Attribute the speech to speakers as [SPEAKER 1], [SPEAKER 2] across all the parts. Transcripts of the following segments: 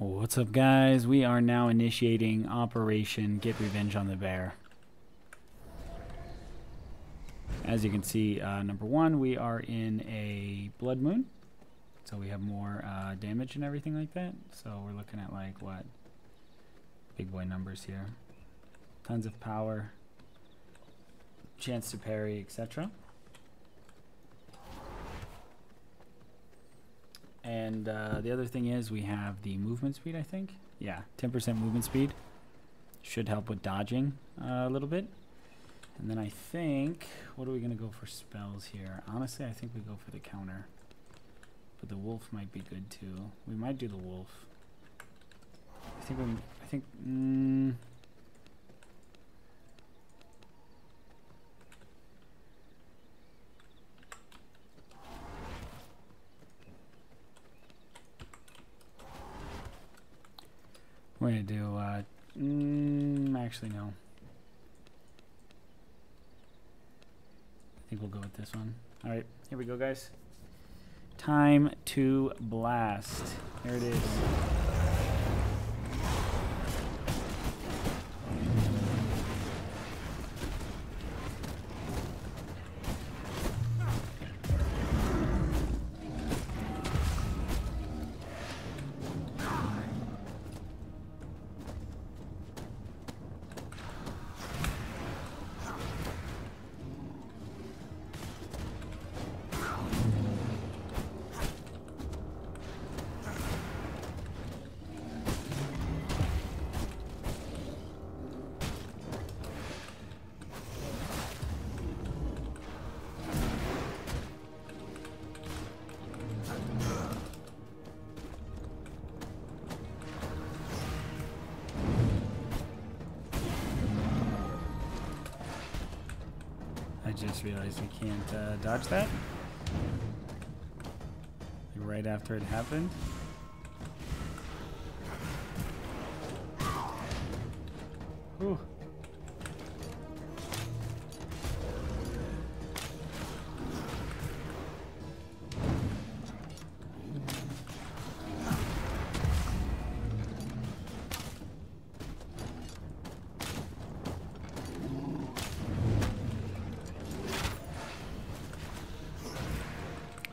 [SPEAKER 1] What's up, guys? We are now initiating Operation Get Revenge on the Bear. As you can see, uh, number one, we are in a Blood Moon. So we have more uh, damage and everything like that. So we're looking at like, what? Big boy numbers here. Tons of power. Chance to parry, etc. And uh, the other thing is we have the movement speed, I think. Yeah, 10% movement speed. Should help with dodging uh, a little bit. And then I think, what are we going to go for spells here? Honestly, I think we go for the counter. But the wolf might be good too. We might do the wolf. I think we, I think, mm, We're gonna do, uh, mm, actually no. I think we'll go with this one. All right, here we go, guys. Time to blast. There it is. Just realized we can't uh, dodge that. Right after it happened.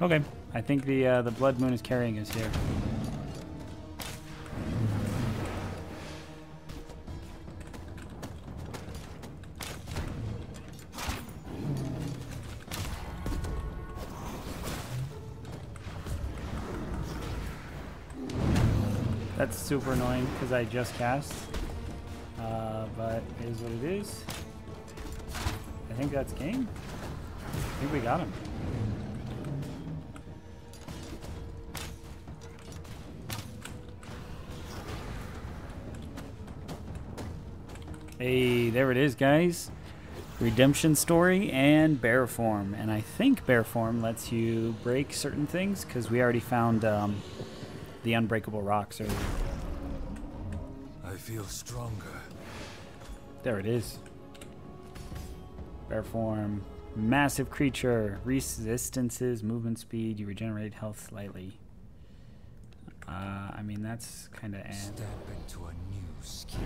[SPEAKER 1] Okay, I think the uh, the blood moon is carrying us here. That's super annoying because I just cast. Uh, but it is what it is. I think that's game. I think we got him. Hey, there it is, guys. Redemption story and bear form. And I think bear form lets you break certain things because we already found um, the unbreakable rocks earlier.
[SPEAKER 2] I feel stronger.
[SPEAKER 1] There it is. Bear form. Massive creature. Resistances, movement speed. You regenerate health slightly. Uh, I mean, that's kind of...
[SPEAKER 2] Step into a new skill.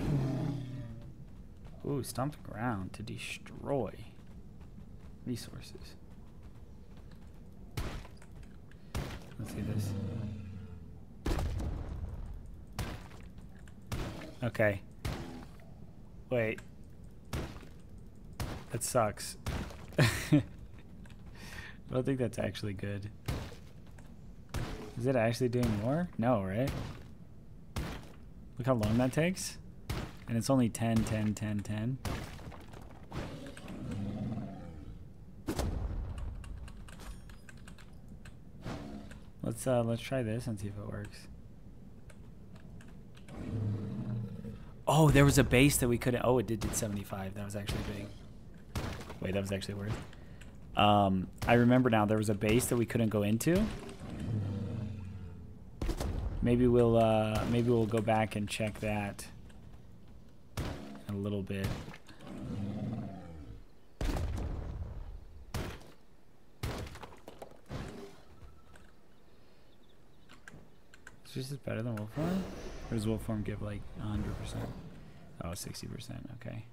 [SPEAKER 1] Ooh, stomp the ground to destroy resources. Let's see this. Okay. Wait. That sucks. I don't think that's actually good. Is it actually doing more? No, right? Look how long that takes. And it's only 10, 10, 10, 10. Let's uh let's try this and see if it works. Oh, there was a base that we couldn't oh it did did 75. That was actually big. Wait, that was actually worth. Um I remember now there was a base that we couldn't go into. Maybe we'll uh maybe we'll go back and check that a little bit. Is this just better than wolf form? Or does wolf form give like 100%? Oh, 60%. Okay.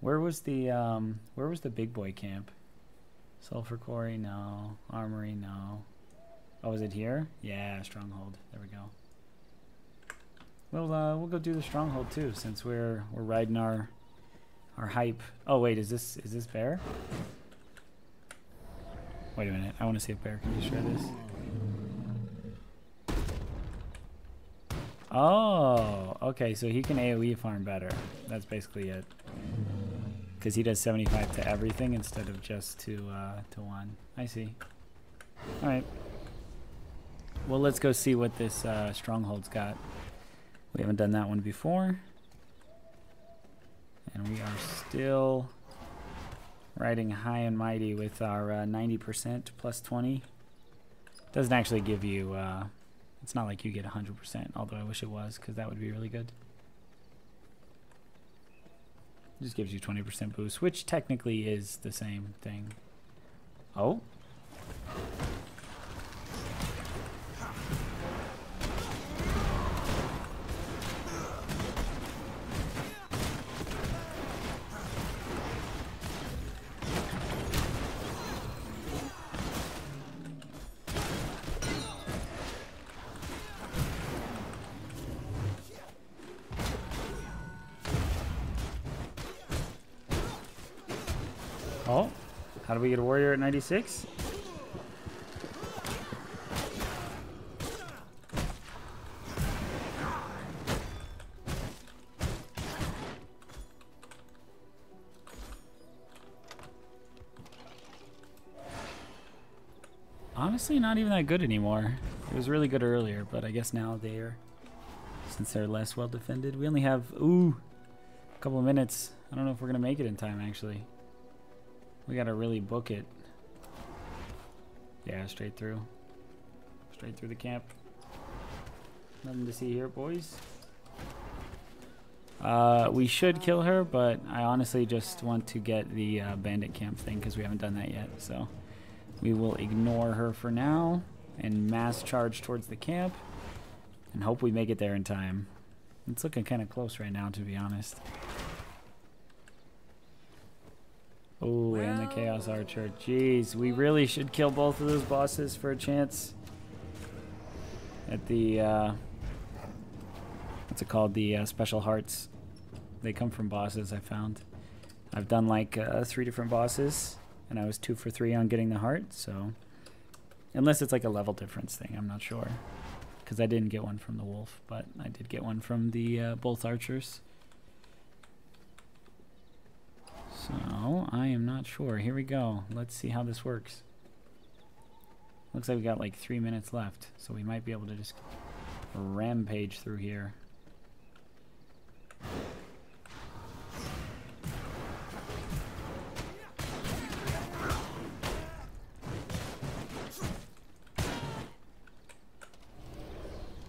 [SPEAKER 1] Where was the um where was the big boy camp? Sulfur quarry, no. Armory, no. Oh, is it here? Yeah, stronghold. There we go. Well, uh, we'll go do the stronghold too, since we're we're riding our our hype. Oh wait, is this is this bear? Wait a minute. I want to see if bear can destroy this. Oh, okay. So he can AOE farm better. That's basically it. Because he does 75 to everything instead of just to uh, to one. I see. All right. Well, let's go see what this uh, stronghold's got. We haven't done that one before. And we are still riding high and mighty with our 90% uh, plus 20. Doesn't actually give you, uh, it's not like you get 100%, although I wish it was, because that would be really good. It just gives you 20% boost, which technically is the same thing. Oh. Oh, how do we get a warrior at 96? Honestly, not even that good anymore. It was really good earlier, but I guess now they're, since they're less well defended. We only have, ooh, a couple of minutes. I don't know if we're going to make it in time, actually. We gotta really book it. Yeah, straight through. Straight through the camp. Nothing to see here, boys. Uh, we should kill her, but I honestly just want to get the uh, bandit camp thing because we haven't done that yet. So we will ignore her for now and mass charge towards the camp and hope we make it there in time. It's looking kind of close right now, to be honest. Oh, and the Chaos Archer. Jeez, we really should kill both of those bosses for a chance. At the, uh, what's it called? The uh, Special Hearts. They come from bosses, I found. I've done like uh, three different bosses, and I was two for three on getting the heart, so. Unless it's like a level difference thing, I'm not sure. Because I didn't get one from the wolf, but I did get one from the uh, both archers. So, I am not sure. Here we go. Let's see how this works. Looks like we got like three minutes left, so we might be able to just rampage through here.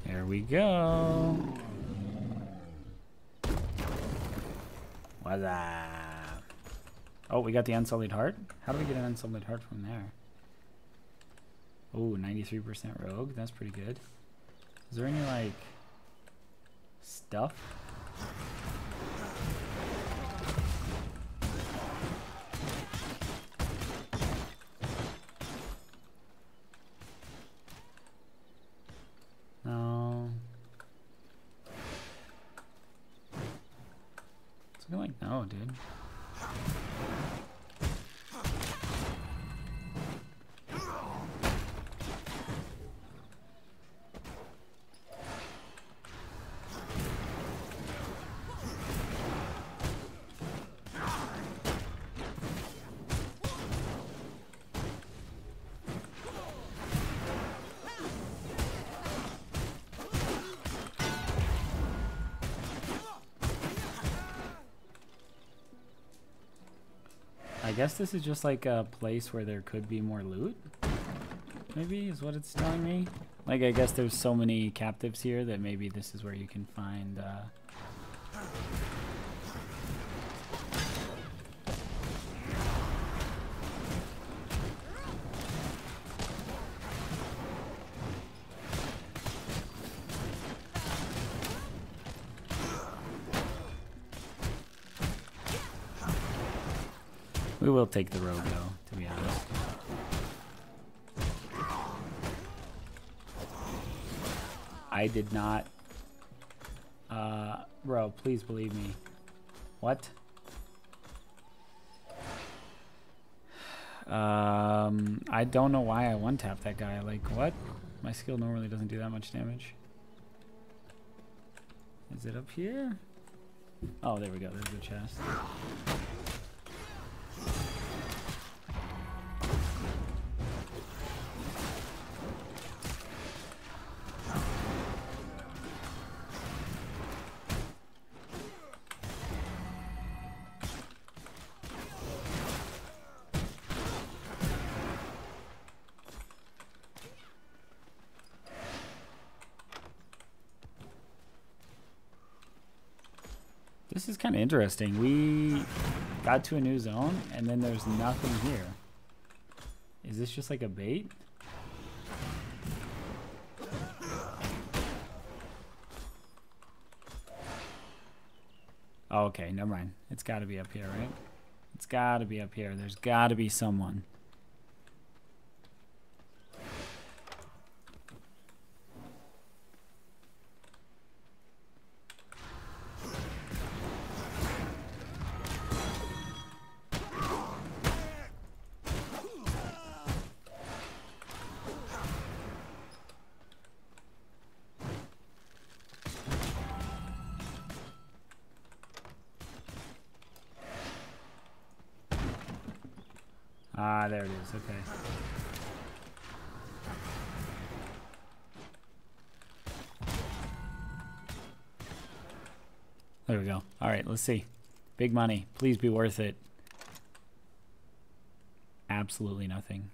[SPEAKER 1] There we go. That? Oh, we got the Unsullied Heart? How do we get an Unsullied Heart from there? Oh, 93% Rogue. That's pretty good. Is there any, like, stuff? Guess this is just like a place where there could be more loot. Maybe is what it's telling me. Like I guess there's so many captives here that maybe this is where you can find uh, take the road though, to be honest. I did not. Uh, bro, please believe me. What? Um, I don't know why I one tap that guy. Like, what? My skill normally doesn't do that much damage. Is it up here? Oh, there we go. There's the chest. This is kind of interesting. We got to a new zone, and then there's nothing here. Is this just like a bait? Oh, okay, never mind. It's got to be up here, right? It's got to be up here. There's got to be someone. Ah, there it is. Okay. There we go. All right, let's see. Big money. Please be worth it. Absolutely nothing.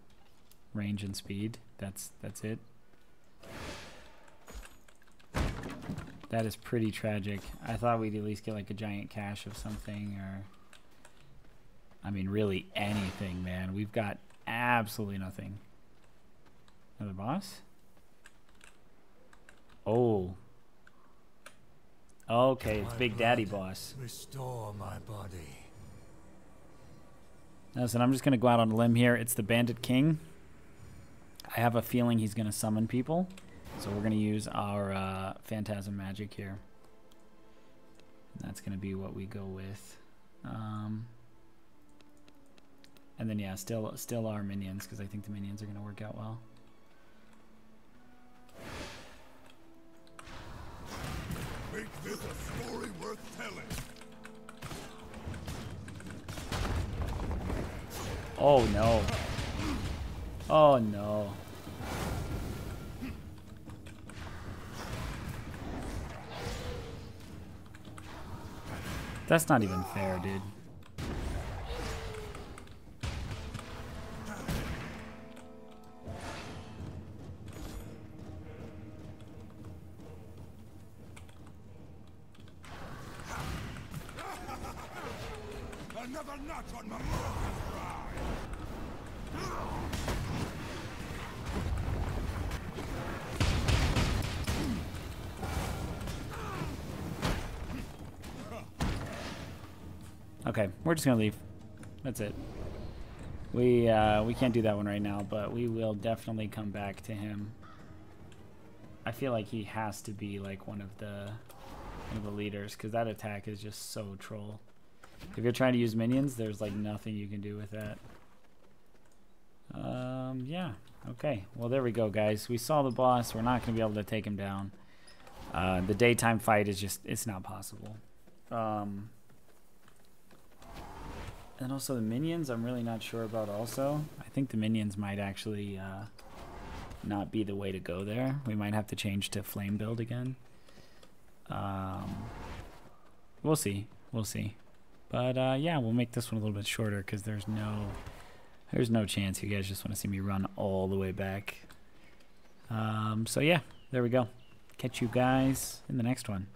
[SPEAKER 1] Range and speed. That's that's it. That is pretty tragic. I thought we'd at least get like a giant cache of something or I mean, really anything, man. We've got absolutely nothing. Another boss? Oh. Okay, it's Big Daddy boss.
[SPEAKER 2] Restore my body.
[SPEAKER 1] Listen, I'm just going to go out on a limb here. It's the Bandit King. I have a feeling he's going to summon people. So we're going to use our uh, Phantasm Magic here. And that's going to be what we go with. Um, and then yeah, still still our minions because I think the minions are going to work out well.
[SPEAKER 2] Make this a story worth telling.
[SPEAKER 1] Oh no. Oh no. That's not even fair, dude.
[SPEAKER 2] Notch on my.
[SPEAKER 1] Okay, we're just gonna leave. That's it. We uh, we can't do that one right now, but we will definitely come back to him. I feel like he has to be like one of the one of the leaders because that attack is just so troll. If you're trying to use minions, there's like nothing you can do with that. Um, yeah. Okay. Well, there we go, guys. We saw the boss. We're not gonna be able to take him down. Uh, the daytime fight is just it's not possible. Um, and also the minions, I'm really not sure about also. I think the minions might actually uh, not be the way to go there. We might have to change to flame build again. Um, we'll see. We'll see. But uh, yeah, we'll make this one a little bit shorter because there's no there's no chance you guys just want to see me run all the way back. Um, so yeah, there we go. Catch you guys in the next one.